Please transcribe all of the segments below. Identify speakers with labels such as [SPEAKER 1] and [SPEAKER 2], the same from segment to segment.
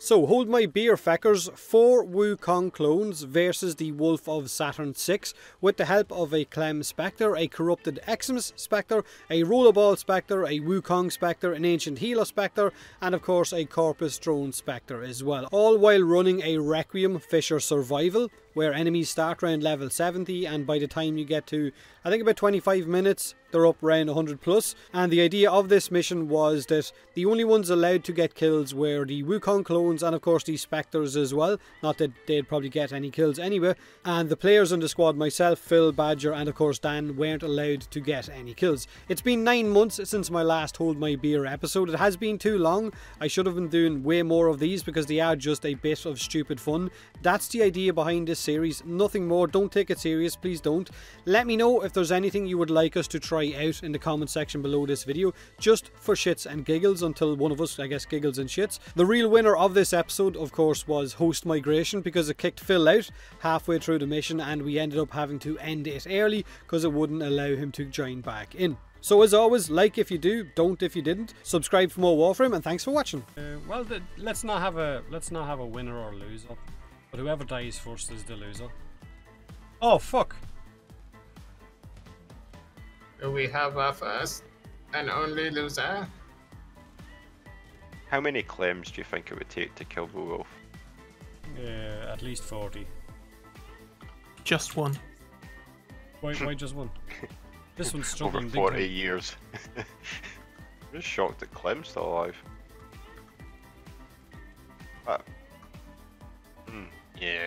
[SPEAKER 1] So, hold my beer, feckers. Four Wukong clones versus the Wolf of Saturn 6 with the help of a Clem Spectre, a corrupted Eximus Spectre, a Rollerball Spectre, a Wukong Spectre, an Ancient Healer Spectre, and of course a Corpus Drone Spectre as well. All while running a Requiem Fissure Survival where enemies start around level 70 and by the time you get to I think about 25 minutes they're up around 100 plus. And the idea of this mission was that the only ones allowed to get kills were the Wukong clones and of course the Spectres as well. Not that they'd probably get any kills anyway and the players in the squad myself Phil Badger and of course Dan weren't allowed to get any kills. It's been 9 months since my last hold my beer episode. It has been too long. I should have been doing way more of these because they are just a bit of stupid fun. That's the idea behind this series, nothing more. Don't take it serious, please don't. Let me know if there's anything you would like us to try out in the comment section below this video, just for shits and giggles until one of us, I guess, giggles and shits. The real winner of this episode, of course, was Host Migration because it kicked Phil out halfway through the mission and we ended up having to end it early because it wouldn't allow him to join back in. So as always, like if you do, don't if you didn't. Subscribe for more Warframe, and thanks for watching. Uh, well, let's not have a let's not have a winner or loser. But whoever dies first is the loser. Oh, fuck.
[SPEAKER 2] Do We have our first and only loser.
[SPEAKER 3] How many Clems do you think it would take to kill the wolf?
[SPEAKER 1] Uh, at least 40.
[SPEAKER 4] Just one.
[SPEAKER 1] Why, why just one? This one's struggling
[SPEAKER 3] Over 40 years. I'm just shocked that Clem's still alive.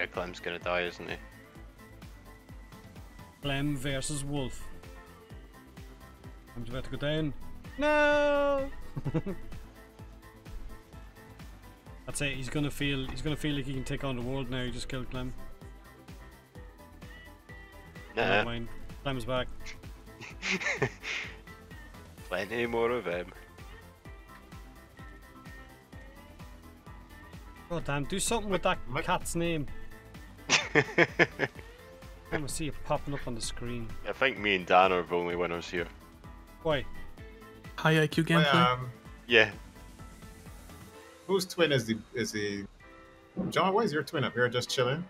[SPEAKER 3] Yeah, Clem's gonna die, isn't he?
[SPEAKER 1] Clem versus Wolf. I'm about to go down. No! That's it. He's gonna feel. He's gonna feel like he can take on the world now. He just killed Clem.
[SPEAKER 3] Nah.
[SPEAKER 1] Never mind. Clem's back.
[SPEAKER 3] Plenty more of him.
[SPEAKER 1] God damn, do something with that cat's name. I want to see it popping up on the screen.
[SPEAKER 3] I think me and Dan are the only winners here.
[SPEAKER 1] Why?
[SPEAKER 4] High IQ gameplay.
[SPEAKER 2] um,
[SPEAKER 3] Yeah.
[SPEAKER 2] whose twin is the is the John? Why is your twin up here just chilling?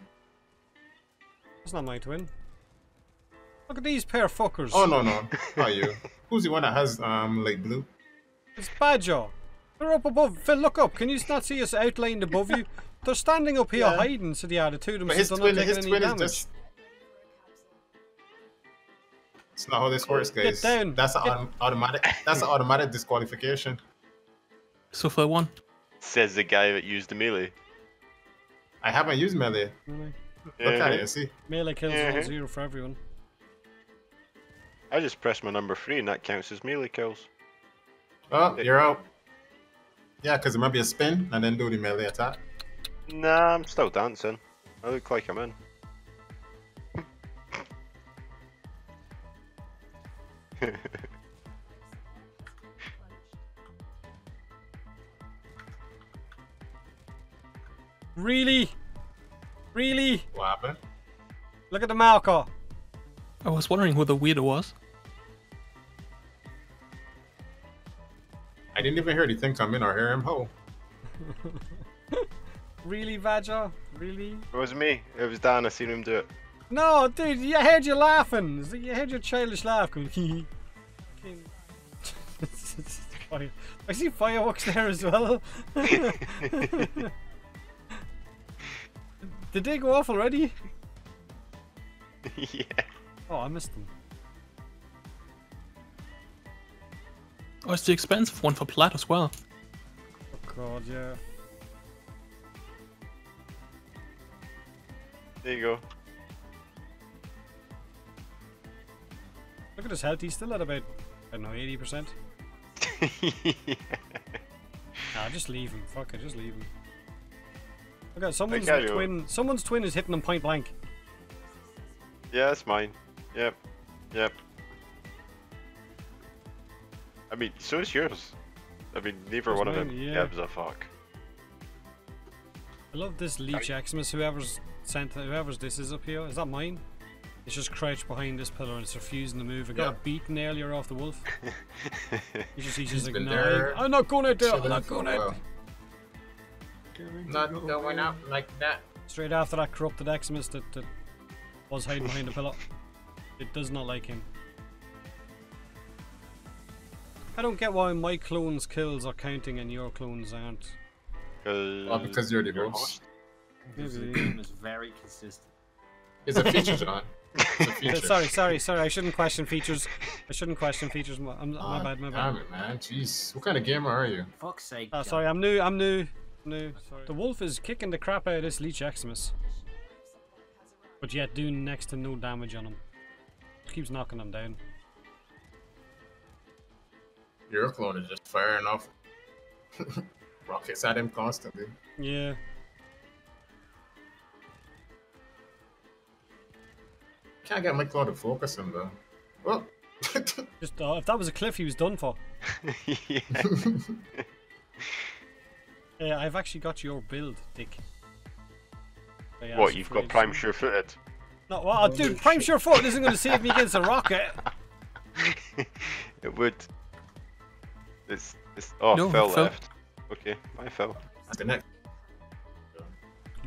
[SPEAKER 1] That's not my twin. Look at these pair of fuckers.
[SPEAKER 2] Oh no no, not you. Who's the one that has um light blue?
[SPEAKER 1] It's Badger. They're up above. Phil, look up. Can you not see us outlined above you? They're standing up here
[SPEAKER 2] Yeah.
[SPEAKER 1] hiding, so the attitude of them
[SPEAKER 2] But his
[SPEAKER 1] they're
[SPEAKER 2] twin,
[SPEAKER 1] not
[SPEAKER 2] his
[SPEAKER 1] taking any
[SPEAKER 2] twin is
[SPEAKER 1] damage.
[SPEAKER 2] just. It's not how this works, guys.
[SPEAKER 1] Get
[SPEAKER 2] guys.
[SPEAKER 1] down.
[SPEAKER 2] That's an
[SPEAKER 1] Get-
[SPEAKER 2] autom- automatic. That's an automatic disqualification.
[SPEAKER 4] So far one.
[SPEAKER 3] Says the guy that used the melee.
[SPEAKER 2] I haven't used melee.
[SPEAKER 1] Really?
[SPEAKER 2] Look at it and see.
[SPEAKER 1] Melee kills
[SPEAKER 3] Mhm.
[SPEAKER 1] one zero for everyone.
[SPEAKER 3] I just pressed my number three and that counts as melee kills.
[SPEAKER 2] Oh, you're out. Yeah, because it might be a spin and then do the melee attack.
[SPEAKER 3] Nah, I'm still dancing. I look like I'm in.
[SPEAKER 1] Really? Really?
[SPEAKER 2] What happened?
[SPEAKER 1] Look at the marker.
[SPEAKER 4] I was wondering who the weirdo was.
[SPEAKER 2] I didn't even hear the thing come in or hear him ho.
[SPEAKER 1] Really, Badger? Really?
[SPEAKER 3] It was me. It was Dan. I seen him do it.
[SPEAKER 1] No, dude, you heard you laughing. You heard your childish laugh going. Fucking- I see fireworks there as well. Did they go off already?
[SPEAKER 3] yeah.
[SPEAKER 1] Oh, I missed them.
[SPEAKER 4] Oh, it's the expensive one for plat as well.
[SPEAKER 1] Oh god, yeah.
[SPEAKER 3] There you go.
[SPEAKER 1] Look at his health. He's still at about, I don't know, 80%. Nah, just leave him. Fuck it, just leave him. Look at someone's
[SPEAKER 3] I
[SPEAKER 1] twin. Someone's twin is hitting him point blank.
[SPEAKER 3] yeah, it's mine. Yep. Yep. I mean, so is yours. I mean, neither
[SPEAKER 1] So's
[SPEAKER 3] one of
[SPEAKER 1] mine,
[SPEAKER 3] them
[SPEAKER 1] yeah.
[SPEAKER 3] gives a fuck.
[SPEAKER 1] I love this Leech Eximus. Whoever's sent, whoever's this is up here. Is that mine? It's just crouched behind this pillar and it's refusing to move. It got
[SPEAKER 2] Yeah.
[SPEAKER 1] beaten earlier off the wolf. He's just, he's just
[SPEAKER 2] He's been
[SPEAKER 1] ignoring.
[SPEAKER 2] there
[SPEAKER 1] I'm not going out there. I'm not going out.
[SPEAKER 2] Not going up like that.
[SPEAKER 1] Straight after that corrupted Eximus that, that was hiding behind the pillar. It does not like him. I don't get why my clones' kills are counting and your clones aren't.
[SPEAKER 2] Oh, because you're the host.
[SPEAKER 5] Because the game is very consistent.
[SPEAKER 2] It's a feature, John. A
[SPEAKER 1] Uh,
[SPEAKER 2] feature.
[SPEAKER 1] sorry, sorry, sorry. I shouldn't question features. I shouldn't question features. My, I'm, my
[SPEAKER 2] Ah,
[SPEAKER 1] bad, my
[SPEAKER 2] Damn
[SPEAKER 1] bad.
[SPEAKER 2] it, man. Jeez. What kind of gamer are you?
[SPEAKER 5] Fuck's sake. John.
[SPEAKER 1] sorry, I'm new. I'm new. New. The wolf is kicking the crap out of this Leech Eximus, but yet doing next to no damage on him. Keeps knocking him down.
[SPEAKER 2] Your clone is just firing off rockets at him constantly.
[SPEAKER 1] Yeah.
[SPEAKER 2] Can't get my clone to focus him though. Oh.
[SPEAKER 1] Just uh, if that was a cliff, he was done for.
[SPEAKER 3] yeah.
[SPEAKER 1] Yeah, I've actually got your build, Dick. I
[SPEAKER 3] What, you've got prime sure footed?
[SPEAKER 1] No, well, dude, Prime Sure Foot isn't going to save me against a rocket.
[SPEAKER 3] it would. It's. it's oh,
[SPEAKER 4] No,
[SPEAKER 3] Phil
[SPEAKER 4] Phil.
[SPEAKER 3] left. Okay, I fell.
[SPEAKER 2] the next.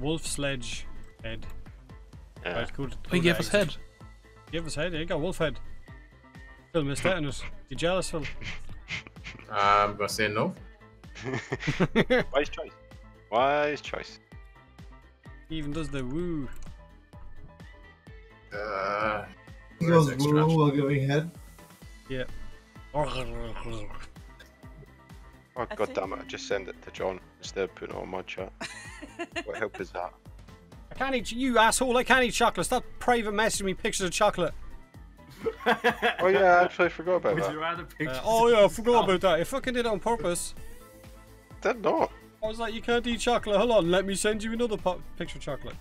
[SPEAKER 1] Wolf sledge head.
[SPEAKER 3] Yeah.
[SPEAKER 1] Right, good.
[SPEAKER 4] He gave us
[SPEAKER 1] exit.
[SPEAKER 4] head.
[SPEAKER 1] Give us head. Yeah, you got wolf head. Phil missed out on it. You jealous, Phil?
[SPEAKER 2] I'm gonna say no.
[SPEAKER 3] Wise choice. Wise choice.
[SPEAKER 1] He even does the woo.
[SPEAKER 2] Uh,
[SPEAKER 6] He goes woo while giving head.
[SPEAKER 1] Yeah.
[SPEAKER 3] Oh god damn it! I just send it to John instead of putting it on my chat. what help is that?
[SPEAKER 1] I can't eat you asshole. I can't eat chocolate. Stop private messaging me pictures of chocolate.
[SPEAKER 3] Oh yeah, I actually forgot about
[SPEAKER 5] Would
[SPEAKER 3] that.
[SPEAKER 5] you rather pictures?
[SPEAKER 1] Uh, oh yeah, I forgot about that. If I fucking did it on purpose.
[SPEAKER 3] Did not.
[SPEAKER 1] I was like, you can't eat chocolate. Hold on, let me send you another picture of chocolate.